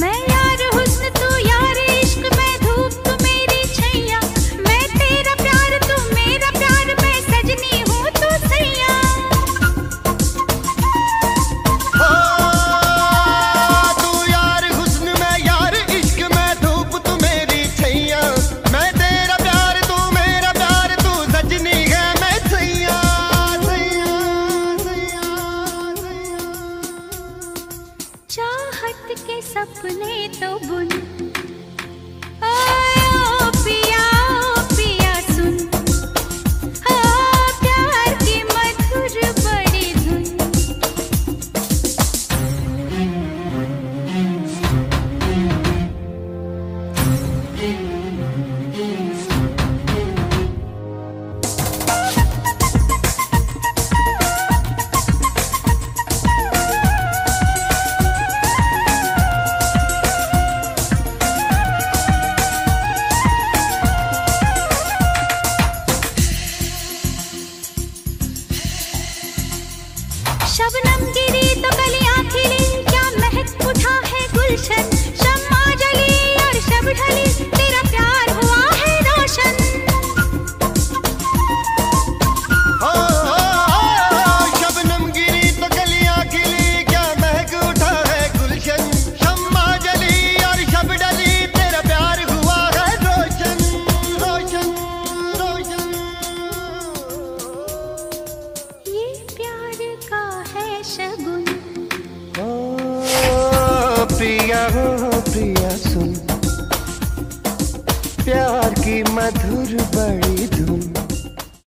Man. सपने तो बुन। ओ पिया ओ पिया सुन। ओ प्यार की मधुर बड़ी धुन। thank you शबनम गिरी तो कलियाँ खिली क्या महक उठा है गुलशन? सुन। प्यार की मधुर बड़ी